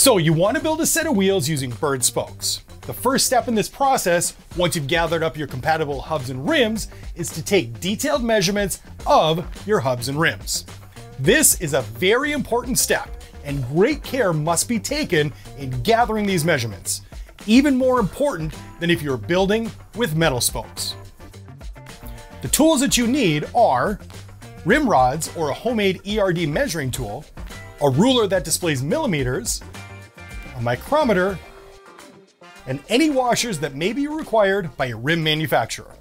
So you want to build a set of wheels using Berd spokes. The first step in this process, once you've gathered up your compatible hubs and rims, is to take detailed measurements of your hubs and rims. This is a very important step, and great care must be taken in gathering these measurements, even more important than if you're building with metal spokes. The tools that you need are rim rods or a homemade ERD measuring tool, a ruler that displays millimeters, a micrometer, and any washers that may be required by a rim manufacturer.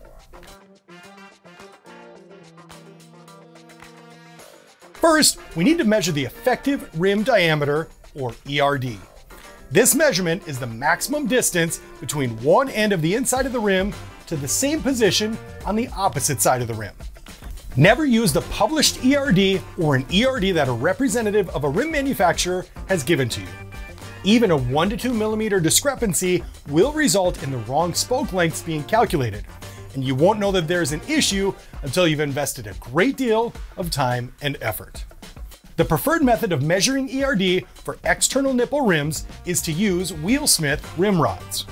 First, we need to measure the effective rim diameter, or ERD. This measurement is the maximum distance between one end of the inside of the rim to the same position on the opposite side of the rim. Never use the published ERD or an ERD that a representative of a rim manufacturer has given to you. Even a 1 to 2 millimeter discrepancy will result in the wrong spoke lengths being calculated, and you won't know that there's an issue until you've invested a great deal of time and effort. The preferred method of measuring ERD for external nipple rims is to use Wheelsmith rim rods.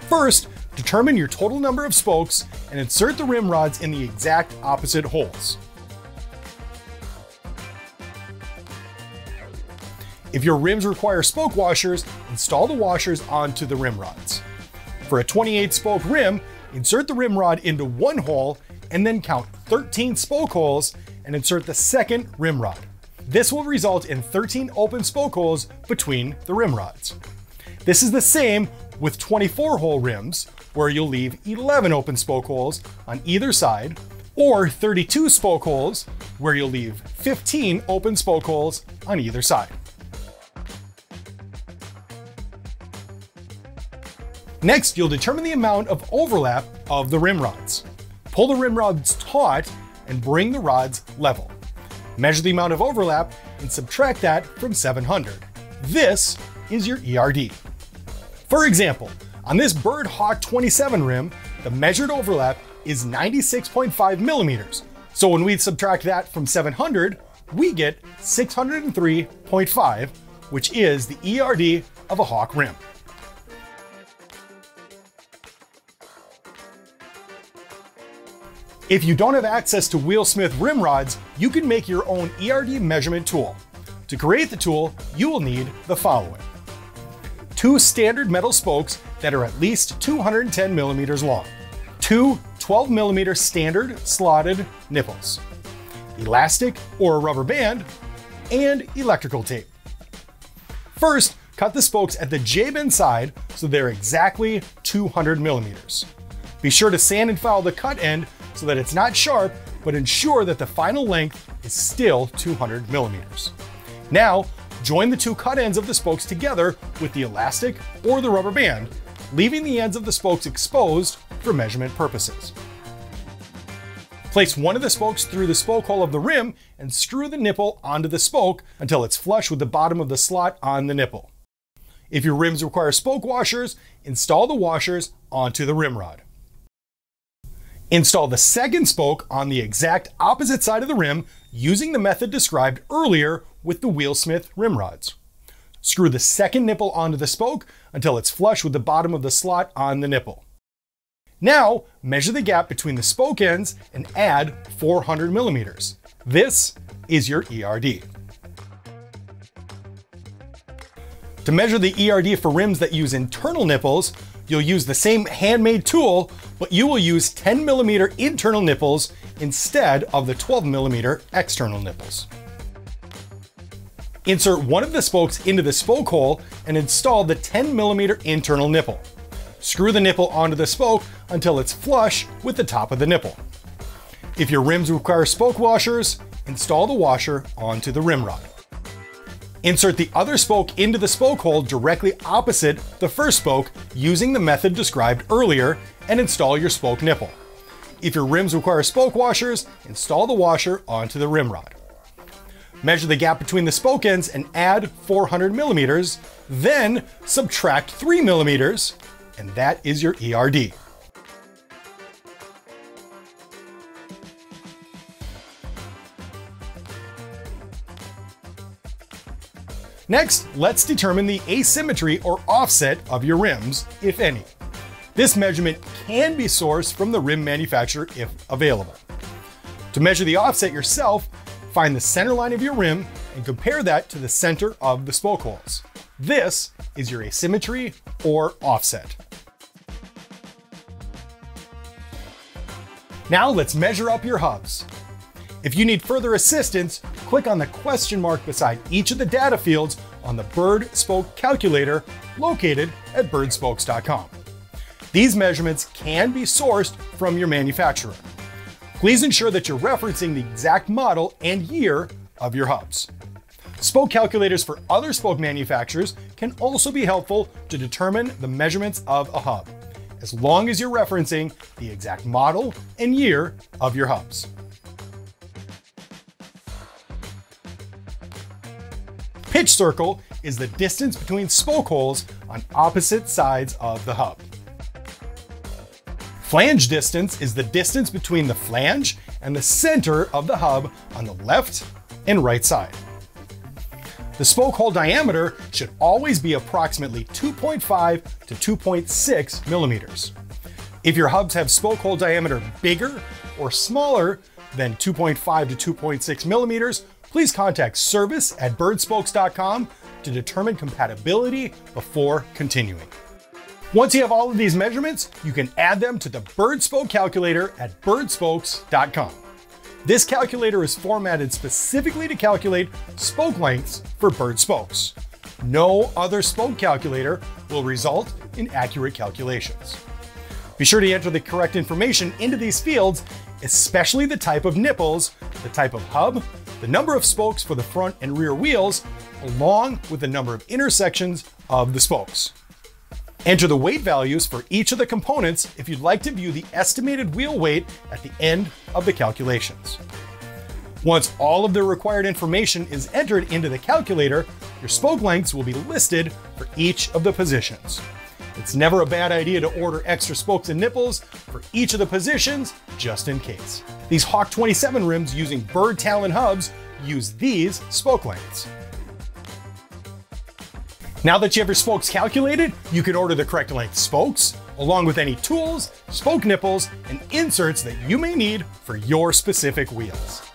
First, determine your total number of spokes and insert the rim rods in the exact opposite holes. If your rims require spoke washers, install the washers onto the rim rods. For a 28 spoke rim, insert the rim rod into one hole and then count 13 spoke holes and insert the second rim rod. This will result in 13 open spoke holes between the rim rods. This is the same with 24 hole rims, where you'll leave 11 open spoke holes on either side, or 32 spoke holes, where you'll leave 15 open spoke holes on either side. Next, you'll determine the amount of overlap of the rim rods. Pull the rim rods taut and bring the rods level. Measure the amount of overlap and subtract that from 700. This is your ERD. For example, on this Berd Hawk 27 rim, the measured overlap is 96.5 millimeters. So when we subtract that from 700, we get 603.5, which is the ERD of a Hawk rim. If you don't have access to Wheelsmith rim rods, you can make your own ERD measurement tool. To create the tool, you will need the following. Two standard metal spokes that are at least 210 millimeters long. Two 12 millimeter standard slotted nipples. Elastic or a rubber band, and electrical tape. First, cut the spokes at the J-bend side so they're exactly 200 millimeters. Be sure to sand and file the cut end so that it's not sharp, but ensure that the final length is still 200 millimeters. Now, join the two cut ends of the spokes together with the elastic or the rubber band, leaving the ends of the spokes exposed for measurement purposes. Place one of the spokes through the spoke hole of the rim and screw the nipple onto the spoke until it's flush with the bottom of the slot on the nipple. If your rims require spoke washers, install the washers onto the rim rod. Install the second spoke on the exact opposite side of the rim using the method described earlier with the Wheelsmith rim rods. Screw the second nipple onto the spoke until it's flush with the bottom of the slot on the nipple. Now, measure the gap between the spoke ends and add 400 millimeters. This is your ERD. To measure the ERD for rims that use internal nipples, You'll use the same handmade tool, but you will use 10 millimeter internal nipples instead of the 12 millimeter external nipples. Insert one of the spokes into the spoke hole and install the 10 millimeter internal nipple. Screw the nipple onto the spoke until it's flush with the top of the nipple. If your rims require spoke washers, install the washer onto the rim rod. Insert the other spoke into the spoke hole directly opposite the first spoke using the method described earlier and install your spoke nipple. If your rims require spoke washers, install the washer onto the rim rod. Measure the gap between the spoke ends and add 400 millimeters, then subtract 3 millimeters, and that is your ERD. Next, let's determine the asymmetry or offset of your rims, if any. This measurement can be sourced from the rim manufacturer if available. To measure the offset yourself, find the center line of your rim and compare that to the center of the spoke holes. This is your asymmetry or offset. Now let's measure up your hubs. If you need further assistance, click on the question mark beside each of the data fields on the Berd Spoke calculator located at berdspokes.com. These measurements can be sourced from your manufacturer. Please ensure that you're referencing the exact model and year of your hubs. Spoke calculators for other spoke manufacturers can also be helpful to determine the measurements of a hub, as long as you're referencing the exact model and year of your hubs. Pitch circle is the distance between spoke holes on opposite sides of the hub. Flange distance is the distance between the flange and the center of the hub on the left and right side. The spoke hole diameter should always be approximately 2.5 to 2.6 millimeters. If your hubs have spoke hole diameter bigger or smaller than 2.5 to 2.6 millimeters, please contact service at berdspokes.com to determine compatibility before continuing. Once you have all of these measurements, you can add them to the Berd Spoke calculator at berdspokes.com. This calculator is formatted specifically to calculate spoke lengths for Berd spokes. No other spoke calculator will result in accurate calculations. Be sure to enter the correct information into these fields, especially the type of nipples, the type of hub, the number of spokes for the front and rear wheels, along with the number of intersections of the spokes. Enter the weight values for each of the components if you'd like to view the estimated wheel weight at the end of the calculations. Once all of the required information is entered into the calculator, your spoke lengths will be listed for each of the positions. It's never a bad idea to order extra spokes and nipples for each of the positions, just in case. These Hawk 27 rims using Berd talon hubs use these spoke lengths. Now that you have your spokes calculated, you can order the correct length spokes, along with any tools, spoke nipples, and inserts that you may need for your specific wheels.